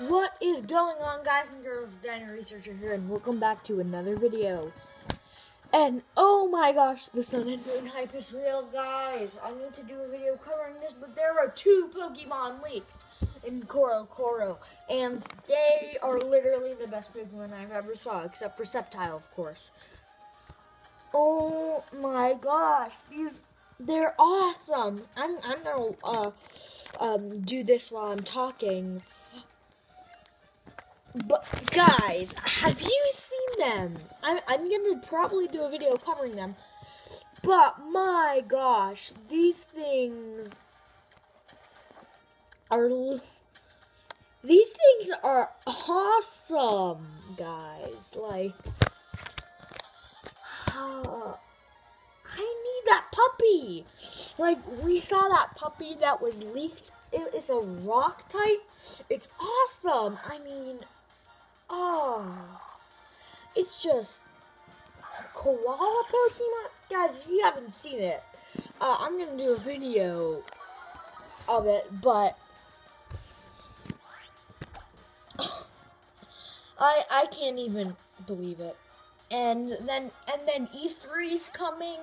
What is going on guys and girls, Dino Researcher here and welcome back to another video. And oh my gosh, the Sun and Moon hype is real guys. I need to do a video covering this, but there are two Pokemon leaked in CoroCoro. And they are literally the best Pokemon I've ever saw, except for Sceptile of course. Oh my gosh, these they're awesome. I'm I'm gonna uh um do this while I'm talking. But guys, have you seen them? I'm I'm gonna probably do a video covering them. But my gosh, these things are these things are awesome, guys. Like uh, I need that puppy. Like we saw that puppy that was leaked. It, it's a rock type. It's awesome. I mean, oh, it's just koala Pokemon. Guys, if you haven't seen it, uh, I'm gonna do a video of it, but. I I can't even believe it and then and then E3 is coming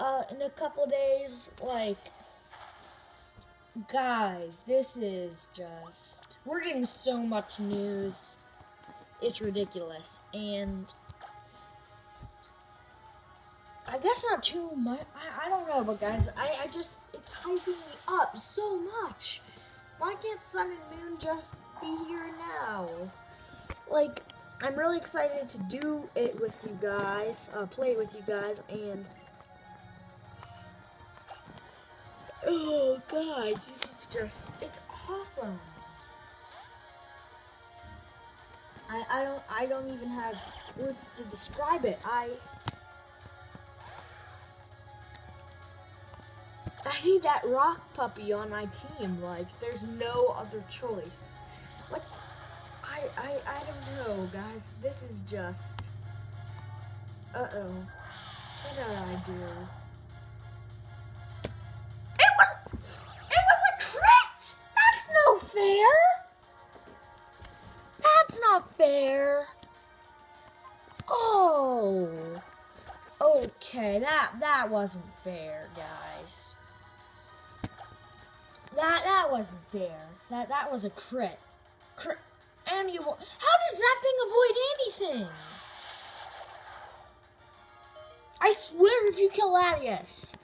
uh, in a couple days. Like, guys, this is just we're getting so much news. It's ridiculous, and I guess not too much. I, I don't know, but guys, I, I just it's hyping me up so much. Why can't Sun and Moon just be here now? Like, I'm really excited to do it with you guys, uh, play with you guys, and oh, guys, this is just, it's awesome. I, I don't, I don't even have words to describe it. I, I need that rock puppy on my team. Like, there's no other choice. What's I, I don't know, guys. This is just... Uh-oh. What did I do? Fair! Oh! Okay, that, that wasn't fair, guys. That, that wasn't fair. That, that was a crit. Crit. And you, how does that thing avoid anything? I swear if you kill Latias.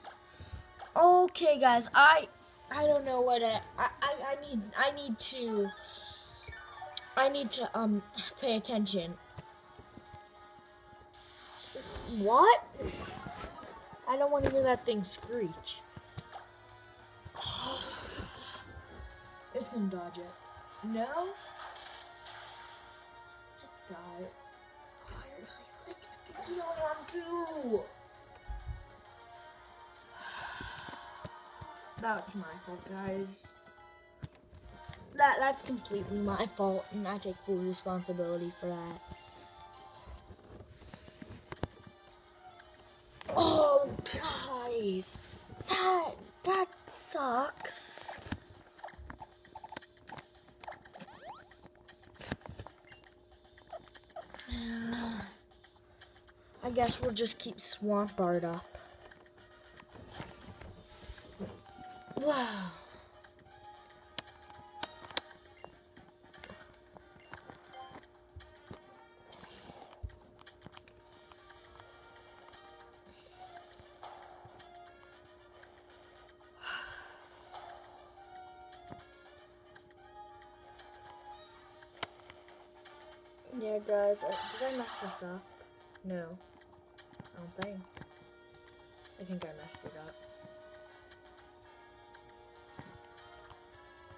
Okay, guys, I, I don't know what I, I, I need, I need to, I need to, um, pay attention. What? I don't want to hear that thing screech. It's gonna dodge it. No? die. Oh, I really like to kill him too. That's my fault, guys. That that's completely my fault, and I take full responsibility for that. Oh, guys, that that sucks. I guess we'll just keep Swampert up. Wow. Yeah, guys, uh, did I mess this up? No. I don't think. I think I messed it up.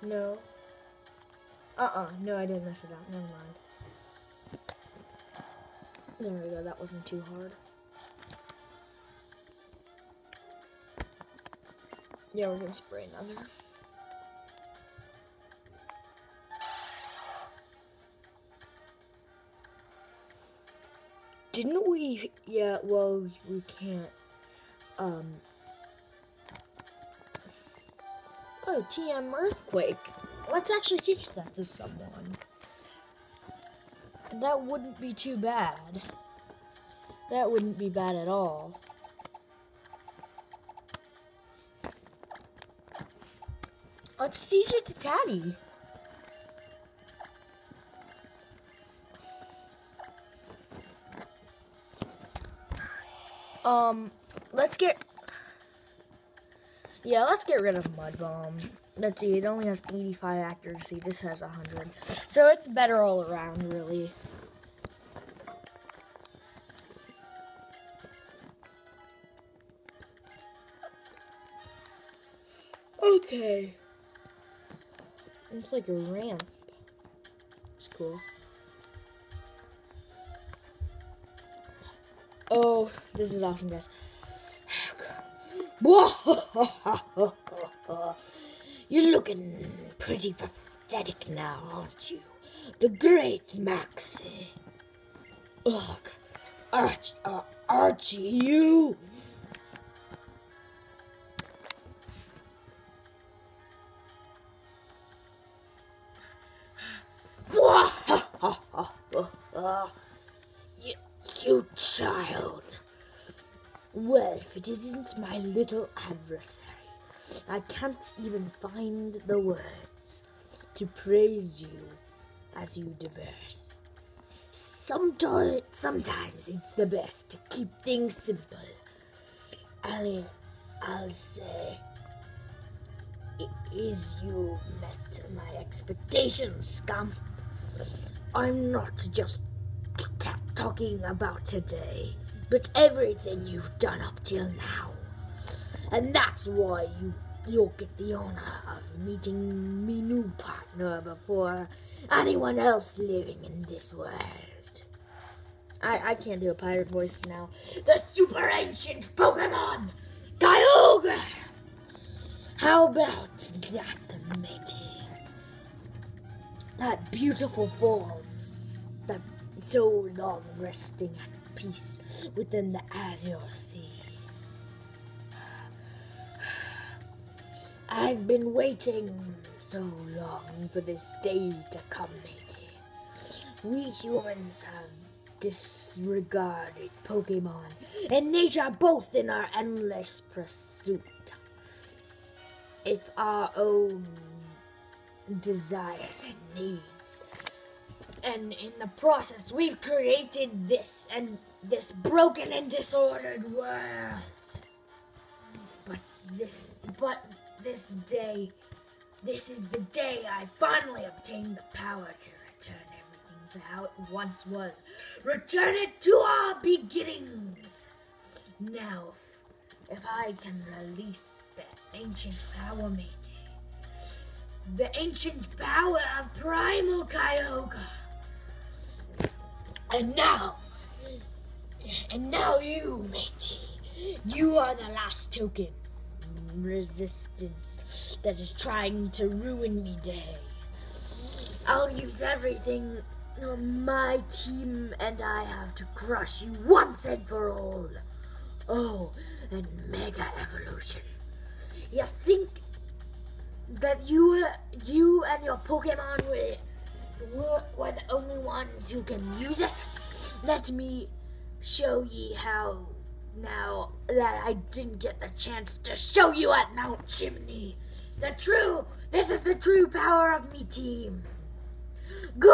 No. Uh-uh. No, I didn't mess it up. Never mind. There we go. That wasn't too hard. Yeah, we're gonna spray another. Didn't we? Yeah, well, we can't. Um. Oh, TM Earthquake. let's actually teach that to someone. That wouldn't be too bad. That wouldn't be bad at all. Let's teach it to Taddy. Um, let's get. Yeah, let's get rid of Mud Bomb. Let's see, it only has 85 accuracy. This has 100. So it's better all around, really. Okay. It's like a ramp. It's cool. Oh, this is awesome, guys. You're looking pretty pathetic now, aren't you? The great Maxie. Ugh. Arch, uh, Archie, you. you, it isn't my little adversary, I can't even find the words to praise you as you diverse. Sometimes, sometimes it's the best to keep things simple. I'll, I'll say, is you met my expectations, scum. I'm not just talking about today, but everything you've done up till now. And that's why you you'll get the honor of meeting me new partner before anyone else living in this world. I, I can't do a pirate voice now. The super ancient Pokemon, Kyogre! How about that, matey? That beautiful forms that so long resting at peace within the Azure Sea. I've been waiting so long for this day to come, matey. We humans have disregarded Pokemon and nature both in our endless pursuit. If our own desires and needs. And in the process, we've created this and this broken and disordered world. But this, but this day, this is the day I finally obtained the power to return everything to how it once was. Return it to our beginnings. Now, if I can release the ancient power matey, the ancient power of primal Kyogre. And now, and now you, matey, you are the last token resistance that is trying to ruin me day. I'll use everything my team and I have to crush you once and for all. Oh, and Mega Evolution. You think that you you and your Pokemon were, were, the only ones who can use it? Let me show ye how now that I didn't get the chance to show you at Mount Chimney. The true, this is the true power of me team. This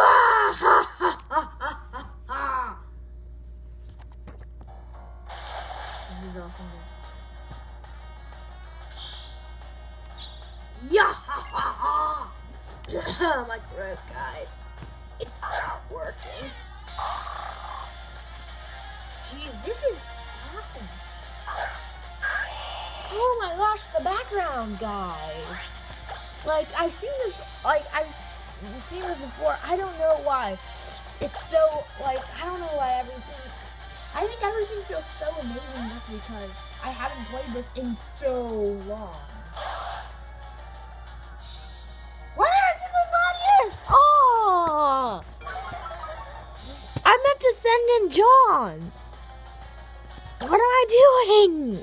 is awesome. Yeah! My throat, guys. It's not working. Jeez, this is awesome. Oh my gosh, the background, guys. Like, I've seen this, like, I've seen this before. I don't know why. It's so, like, I don't know why everything, I think everything feels so amazing just because I haven't played this in so long. To John. What am I doing?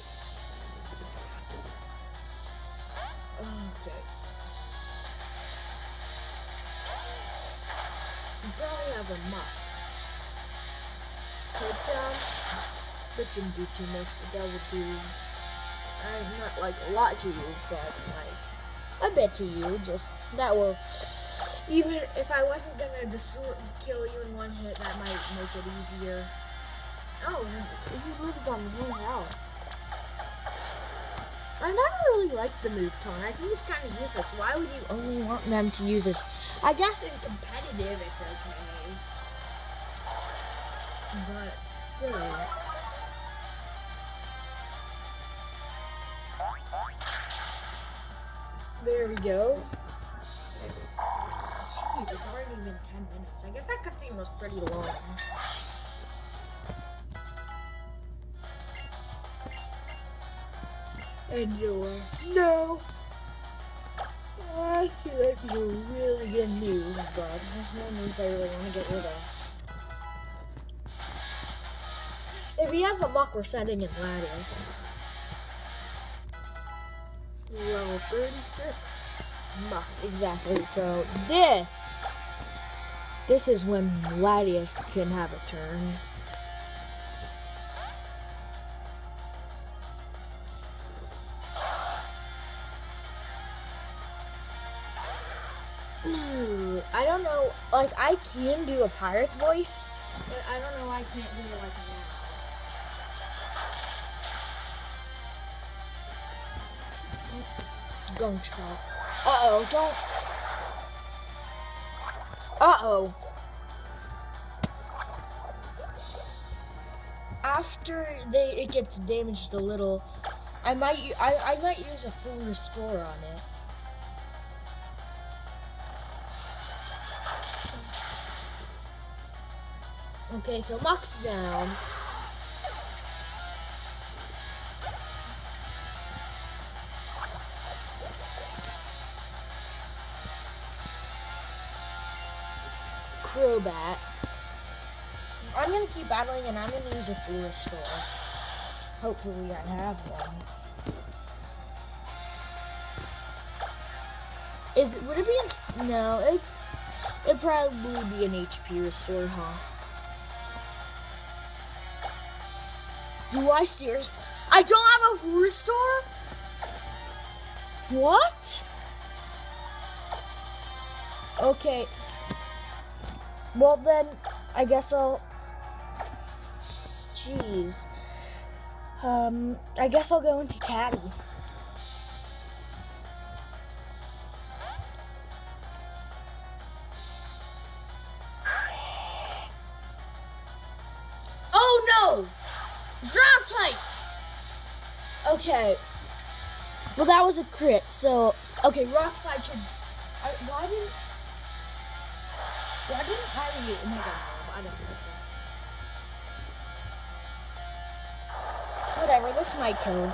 That shouldn't do too much, but that would. Uh, not like a lot to you, but like a bit to you. Just that will. Even if I wasn't gonna destroy, kill you in one hit, that might make it easier. Oh, he lives on one health. I never really liked the move tone. I think it's kind of useless. Why would you only want them to use it? I guess in competitive it's okay. But still. There we go. Jeez, it's 10 minutes. I guess that cutscene was pretty long. Enjoy. No. I feel like you're really good news, but there's no news I really want to get rid of. If he has a Muk, we're setting in Gladius. Level 36. Muk, exactly. So this, this is when Gladius can have a turn. Hmm, I don't know, like, I can do a pirate voice, but I don't know why I can't do it like now. Gong. Uh-oh, don't... Uh-oh. After they it gets damaged a little, I might I, I might use a full restore on it. Okay, so Mox down. Crobat. I'm gonna keep battling and I'm gonna use a full restore. Hopefully I have one. Is it, would it be in, no, it, it'd probably be an HP restore, huh? Do I seriously? I don't have a full restore? What? Okay. Well then, I guess I'll. Jeez. Um, I guess I'll go into Tatty. Oh no! Ground type! Okay. Well, that was a crit, so. Okay, Rock Slide should. I, why didn't. Why didn't I get Mega Bomb? I don't know. Whatever, this might kill.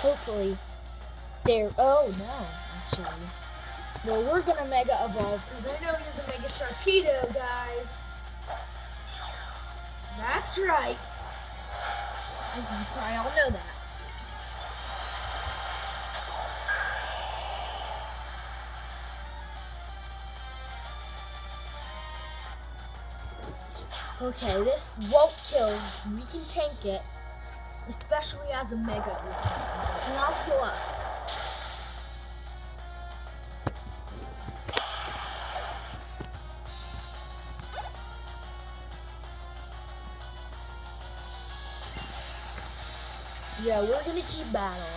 Hopefully. There. Oh, no, actually. Well, we're gonna Mega Evolve, because I know he's a Mega Sharpedo, guys. That's right. You probably all know that. Okay, this won't kill. We can tank it. Especially as a mega. And I'll heal up. Yeah, we're gonna keep battling.